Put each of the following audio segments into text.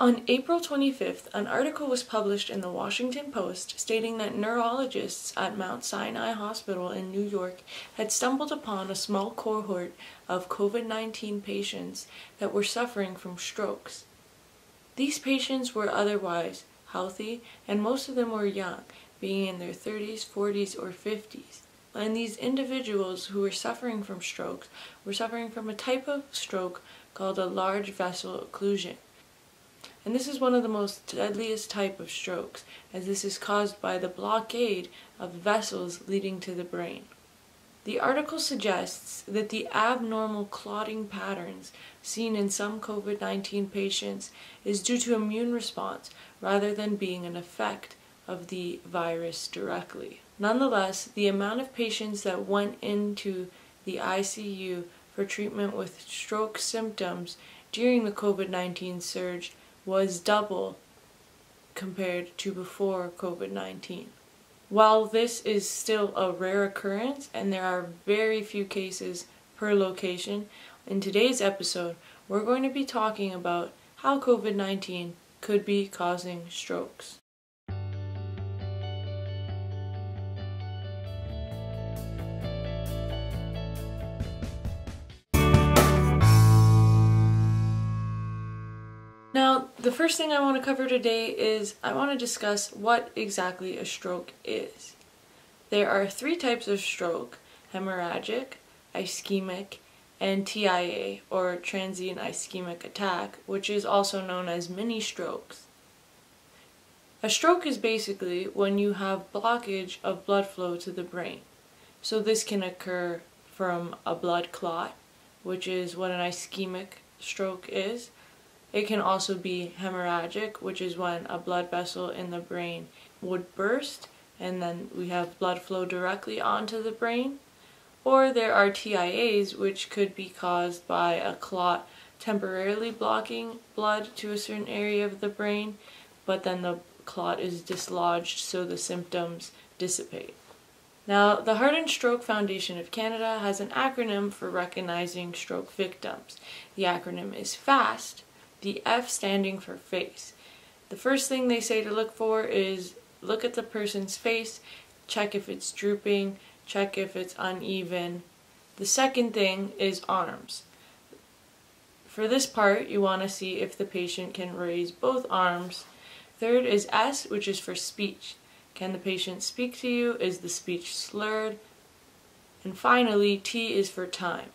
On April 25th, an article was published in the Washington Post stating that neurologists at Mount Sinai Hospital in New York had stumbled upon a small cohort of COVID 19 patients that were suffering from strokes. These patients were otherwise healthy, and most of them were young, being in their 30s, 40s, or 50s. And these individuals who were suffering from strokes were suffering from a type of stroke called a large vessel occlusion and this is one of the most deadliest type of strokes, as this is caused by the blockade of vessels leading to the brain. The article suggests that the abnormal clotting patterns seen in some COVID-19 patients is due to immune response rather than being an effect of the virus directly. Nonetheless, the amount of patients that went into the ICU for treatment with stroke symptoms during the COVID-19 surge was double compared to before COVID 19. While this is still a rare occurrence and there are very few cases per location, in today's episode we're going to be talking about how COVID 19 could be causing strokes. The first thing I want to cover today is I want to discuss what exactly a stroke is. There are three types of stroke, hemorrhagic, ischemic, and TIA, or transient ischemic attack, which is also known as mini strokes. A stroke is basically when you have blockage of blood flow to the brain. So this can occur from a blood clot, which is what an ischemic stroke is, it can also be hemorrhagic, which is when a blood vessel in the brain would burst and then we have blood flow directly onto the brain. Or there are TIAs, which could be caused by a clot temporarily blocking blood to a certain area of the brain, but then the clot is dislodged so the symptoms dissipate. Now, the Heart and Stroke Foundation of Canada has an acronym for recognizing stroke victims. The acronym is FAST, the F standing for face. The first thing they say to look for is look at the person's face, check if it's drooping, check if it's uneven. The second thing is arms. For this part, you want to see if the patient can raise both arms. Third is S, which is for speech. Can the patient speak to you? Is the speech slurred? And finally, T is for time.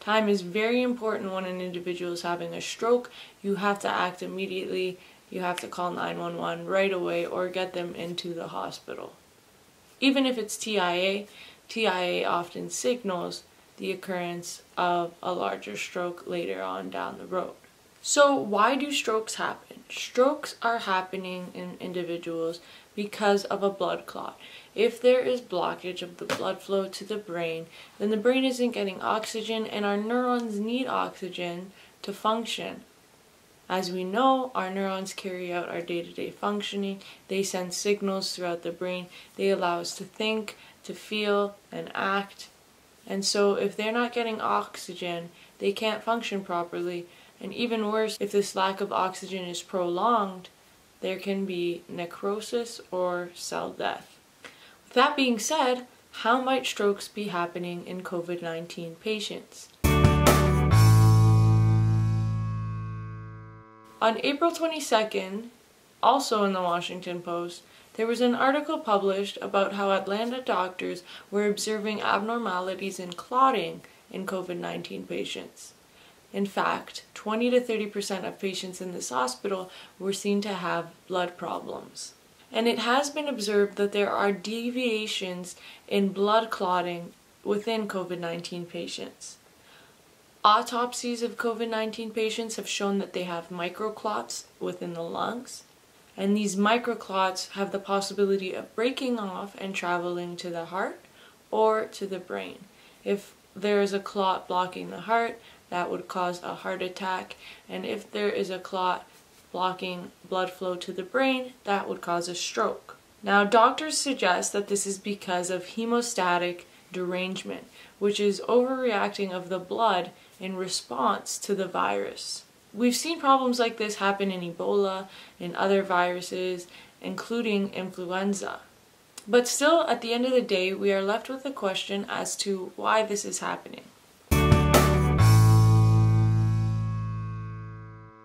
Time is very important when an individual is having a stroke. You have to act immediately. You have to call 911 right away or get them into the hospital. Even if it's TIA, TIA often signals the occurrence of a larger stroke later on down the road. So why do strokes happen? Strokes are happening in individuals because of a blood clot. If there is blockage of the blood flow to the brain, then the brain isn't getting oxygen and our neurons need oxygen to function. As we know, our neurons carry out our day-to-day -day functioning. They send signals throughout the brain. They allow us to think, to feel, and act. And so if they're not getting oxygen, they can't function properly. And even worse, if this lack of oxygen is prolonged, there can be necrosis or cell death. With that being said, how might strokes be happening in COVID-19 patients? On April 22nd, also in the Washington Post, there was an article published about how Atlanta doctors were observing abnormalities in clotting in COVID-19 patients. In fact, 20 to 30% of patients in this hospital were seen to have blood problems. And it has been observed that there are deviations in blood clotting within COVID-19 patients. Autopsies of COVID-19 patients have shown that they have microclots within the lungs, and these microclots have the possibility of breaking off and traveling to the heart or to the brain. If there is a clot blocking the heart, that would cause a heart attack. And if there is a clot blocking blood flow to the brain, that would cause a stroke. Now, doctors suggest that this is because of hemostatic derangement, which is overreacting of the blood in response to the virus. We've seen problems like this happen in Ebola and other viruses, including influenza. But still, at the end of the day, we are left with the question as to why this is happening.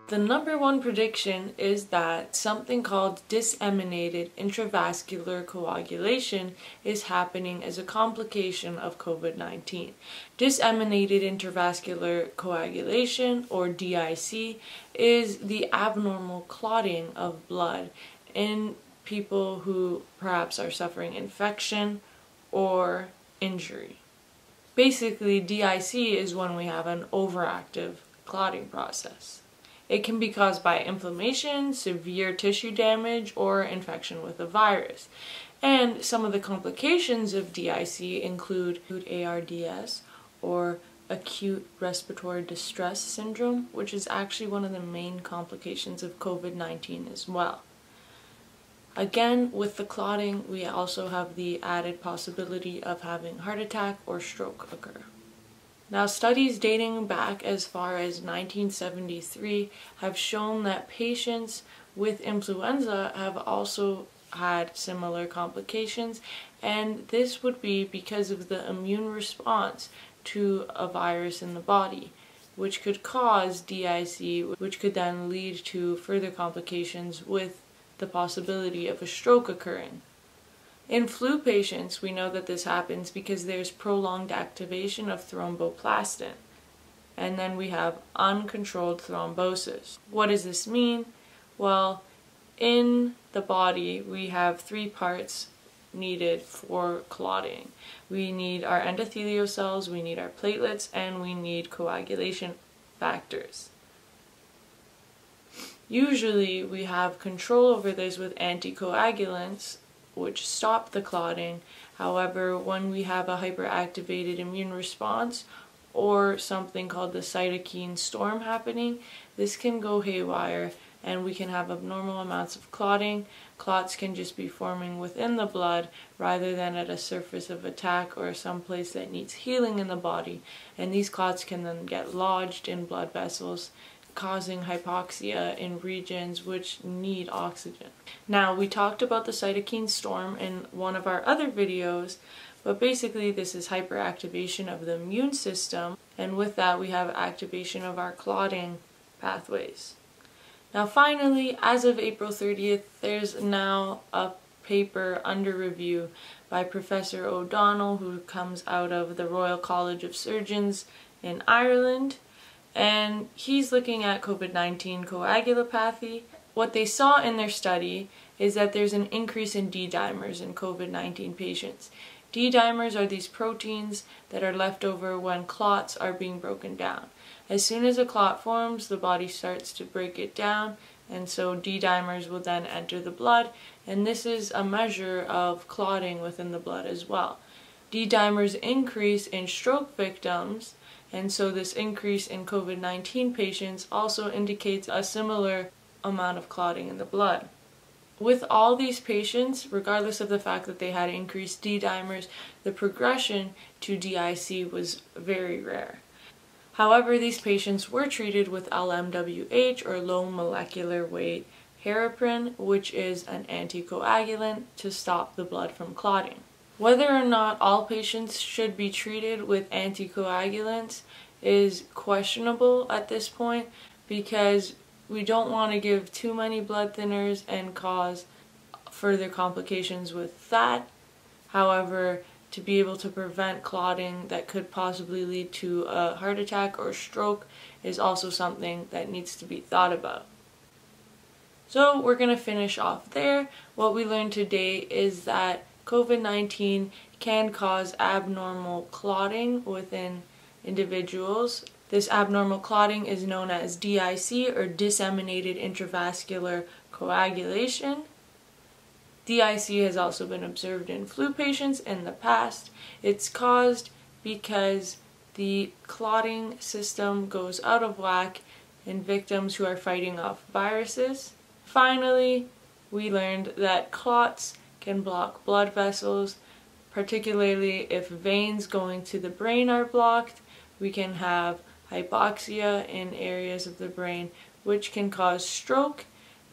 The number one prediction is that something called disseminated intravascular coagulation is happening as a complication of COVID-19. Disseminated intravascular coagulation, or DIC, is the abnormal clotting of blood in people who perhaps are suffering infection or injury. Basically, DIC is when we have an overactive clotting process. It can be caused by inflammation, severe tissue damage, or infection with a virus. And some of the complications of DIC include ARDS or acute respiratory distress syndrome, which is actually one of the main complications of COVID-19 as well. Again, with the clotting, we also have the added possibility of having heart attack or stroke occur. Now studies dating back as far as 1973 have shown that patients with influenza have also had similar complications and this would be because of the immune response to a virus in the body which could cause DIC which could then lead to further complications with the possibility of a stroke occurring. In flu patients, we know that this happens because there's prolonged activation of thromboplastin. And then we have uncontrolled thrombosis. What does this mean? Well, in the body, we have three parts needed for clotting. We need our endothelial cells, we need our platelets, and we need coagulation factors. Usually we have control over this with anticoagulants which stop the clotting. However, when we have a hyperactivated immune response or something called the cytokine storm happening, this can go haywire and we can have abnormal amounts of clotting. Clots can just be forming within the blood rather than at a surface of attack or some place that needs healing in the body. And these clots can then get lodged in blood vessels causing hypoxia in regions which need oxygen. Now, we talked about the cytokine storm in one of our other videos, but basically this is hyperactivation of the immune system, and with that we have activation of our clotting pathways. Now finally, as of April 30th, there's now a paper under review by Professor O'Donnell who comes out of the Royal College of Surgeons in Ireland and he's looking at COVID-19 coagulopathy. What they saw in their study is that there's an increase in D-dimers in COVID-19 patients. D-dimers are these proteins that are left over when clots are being broken down. As soon as a clot forms, the body starts to break it down, and so D-dimers will then enter the blood, and this is a measure of clotting within the blood as well. D-dimers increase in stroke victims, and so this increase in COVID-19 patients also indicates a similar amount of clotting in the blood. With all these patients, regardless of the fact that they had increased D-dimers, the progression to DIC was very rare. However, these patients were treated with LMWH or low molecular weight heparin, which is an anticoagulant to stop the blood from clotting. Whether or not all patients should be treated with anticoagulants is questionable at this point because we don't want to give too many blood thinners and cause further complications with that. However, to be able to prevent clotting that could possibly lead to a heart attack or stroke is also something that needs to be thought about. So we're going to finish off there. What we learned today is that COVID-19 can cause abnormal clotting within individuals. This abnormal clotting is known as DIC or disseminated intravascular coagulation. DIC has also been observed in flu patients in the past. It's caused because the clotting system goes out of whack in victims who are fighting off viruses. Finally, we learned that clots can block blood vessels, particularly if veins going to the brain are blocked. We can have hypoxia in areas of the brain which can cause stroke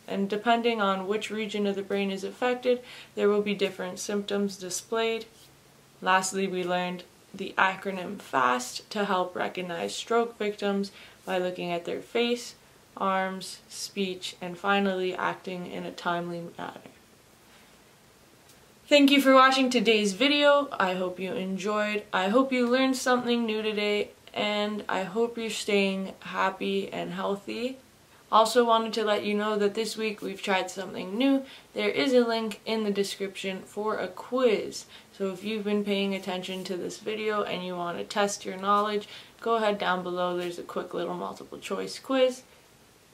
and depending on which region of the brain is affected, there will be different symptoms displayed. Lastly, we learned the acronym FAST to help recognize stroke victims by looking at their face, arms, speech, and finally acting in a timely manner. Thank you for watching today's video. I hope you enjoyed. I hope you learned something new today and I hope you're staying happy and healthy. Also wanted to let you know that this week we've tried something new. There is a link in the description for a quiz. So if you've been paying attention to this video and you want to test your knowledge, go ahead down below. There's a quick little multiple choice quiz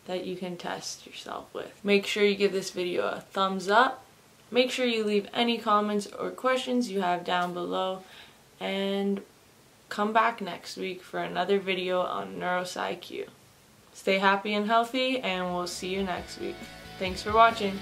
that you can test yourself with. Make sure you give this video a thumbs up. Make sure you leave any comments or questions you have down below. And come back next week for another video on NeuroSciQ. Stay happy and healthy, and we'll see you next week. Thanks for watching.